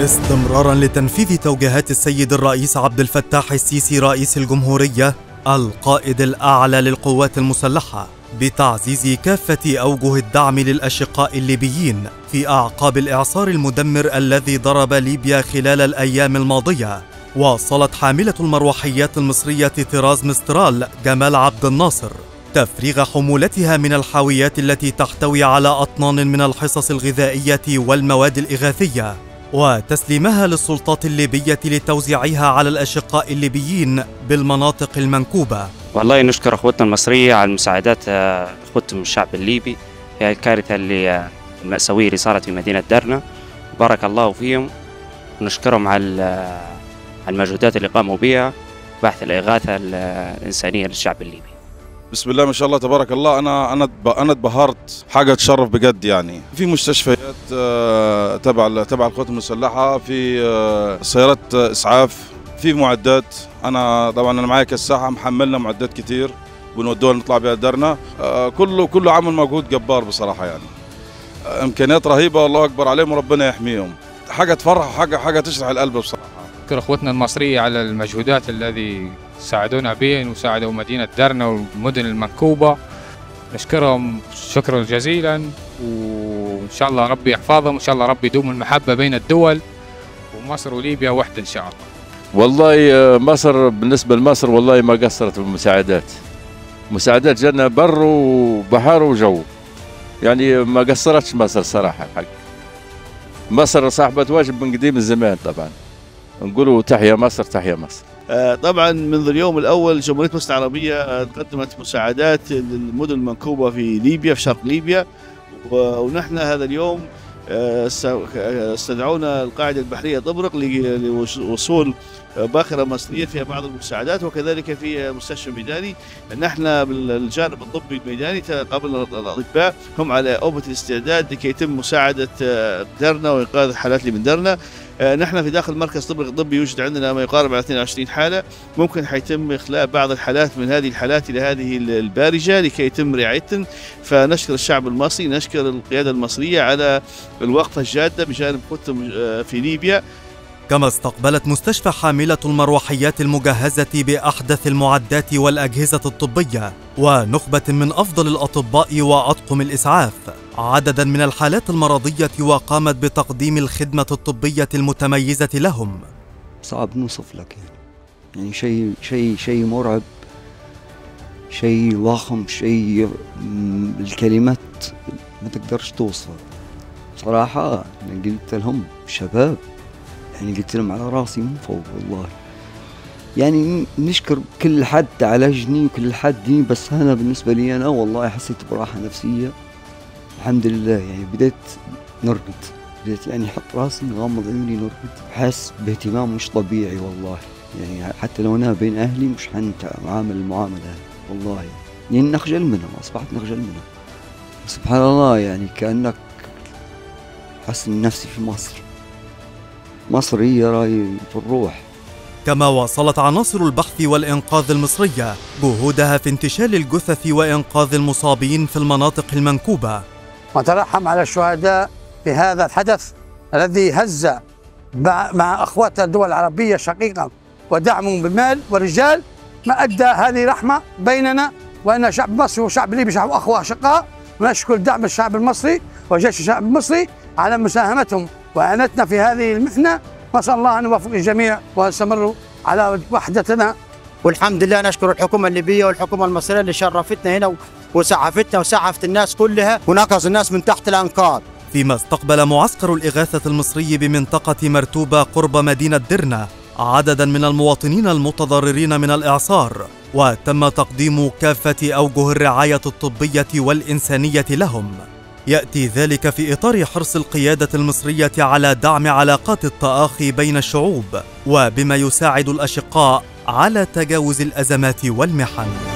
استمرارا لتنفيذ توجيهات السيد الرئيس عبد الفتاح السيسي رئيس الجمهورية القائد الأعلى للقوات المسلحة بتعزيز كافة أوجه الدعم للأشقاء الليبيين في أعقاب الإعصار المدمر الذي ضرب ليبيا خلال الأيام الماضية. واصلت حاملة المروحيات المصرية طراز مسترال جمال عبد الناصر تفريغ حمولتها من الحاويات التي تحتوي على أطنان من الحصص الغذائية والمواد الإغاثية. وتسليمها للسلطات الليبية لتوزيعها على الأشقاء الليبيين بالمناطق المنكوبة. والله نشكر أخوتنا المصرية على المساعدات آه، اخوتهم الشعب الليبي في الكارثة اللي آه، المأساوية اللي صارت في مدينة درنا بارك الله فيهم. ونشكرهم على آه، على المجهودات اللي قاموا بها بحث الإغاثة ال- الإنسانية للشعب الليبي. بسم الله ما شاء الله تبارك الله. أنا أنا أنا اتبهرت. حاجة تشرف بجد يعني. في مستشفيات آه، تبع تبع القوات المسلحة في آه، سيارات إسعاف في معدات. أنا طبعا أنا معايا كساحه محملنا معدات كتير بنودوها نطلع بها درنا. آه، كله كله عمل مجهود جبار بصراحة يعني. إمكانيات رهيبة والله أكبر عليهم وربنا يحميهم. حاجة تفرح وحاجه حاجة تشرح القلب بصراحة. نشكر أخوتنا المصرية على المجهودات الذي ساعدونا بها وساعدوا مدينة درنا والمدن المنكوبة. نشكرهم شكرا جزيلا وإن شاء الله ربي يحفظهم وإن شاء الله ربي يدوم المحبة بين الدول ومصر وليبيا وحدة إن شاء الله. والله آه، مصر بالنسبة لمصر والله ما قصرت بالمساعدات. مساعدات جنة بر وبحر وجو. يعني ما قصرتش مصر صراحة الحق. مصر صاحبة واجب من قديم الزمان طبعا. نقولوا تحيا مصر تحيا مصر. طبعا منذ اليوم الأول جمهورية مصر العربيه آه، قدمت مساعدات للمدن المنكوبة في ليبيا في شرق ليبيا. ونحن هذا اليوم آه، آه، استدعونا القاعدة البحرية طبرق لوصول آه، باخرة مصرية فيها بعض المساعدات وكذلك في مستشفى ميداني. نحن بالجانب الطبي الميداني قابلنا الأطباء هم على أوبة الاستعداد لكي يتم مساعدة آه، درنا وإنقاذ الحالات اللي من درنا. آه، نحن في داخل مركز طبي الطبي يوجد عندنا ما يقارب على 22 حالة. ممكن حيتم إخلاء بعض الحالات من هذه الحالات إلى هذه البارجة لكي يتم رعايتهم فنشكر الشعب المصري نشكر القيادة المصرية على الوقفة الجادة بجانب قوتهم آه، في ليبيا. كما استقبلت مستشفى حاملة المروحيات المجهزة بأحدث المعدات والأجهزة الطبية ونخبة من أفضل الأطباء وأطقم الإسعاف. عددا من الحالات المرضية وقامت بتقديم الخدمة الطبية المتميزة لهم. صعب نوصف لك يعني. يعني شيء شيء شيء مرعب شيء ضخم شيء الكلمات ما تقدرش توصف صراحة أنا قلت لهم شباب يعني قلت لهم على راسي من فوق والله. يعني نشكر كل حد عالجني وكل حد دي بس أنا بالنسبة لي أنا والله حسيت براحة نفسية. الحمد لله يعني بديت نرقد بديت يعني أحط راسي غامض عيوني نرقد. حاس باهتمام مش طبيعي والله. يعني حتى لو أنا بين أهلي مش حنتعامل المعاملة والله. يعني نخجل منهم أصبحت نخجل منهم. سبحان الله يعني كأنك حاسس نفسي في مصر. مصر هي راي في الروح. كما واصلت عناصر البحث والإنقاذ المصرية جهودها في انتشال الجثث وإنقاذ المصابين في المناطق المنكوبة. ونترحم على الشهداء في هذا الحدث الذي هز مع, اخواتنا الدول العربية شقيقا ودعمهم بالمال ورجال ما أدى هذه رحمة بيننا. وان شعب مصر وشعب ليبي شعب أخوة اشقاء ونشكر دعم الشعب المصري وجيش الشعب المصري على مساهمتهم. واعانتنا في هذه المحنة نسأل الله أن يوفق الجميع ونستمر على وحدتنا. والحمد لله نشكر الحكومة الليبية والحكومة المصرية اللي شرفتنا هنا وسعفتنا وسعفت الناس كلها ونقص الناس من تحت الأنقاض. فيما استقبل معسكر الإغاثة المصري بمنطقة مرتوبة قرب مدينة درنا عددا من المواطنين المتضررين من الإعصار وتم تقديم كافة أوجه الرعاية الطبية والإنسانية لهم. يأتي ذلك في إطار حرص القيادة المصرية على دعم علاقات التآخي بين الشعوب وبما يساعد الأشقاء على تجاوز الأزمات والمحن.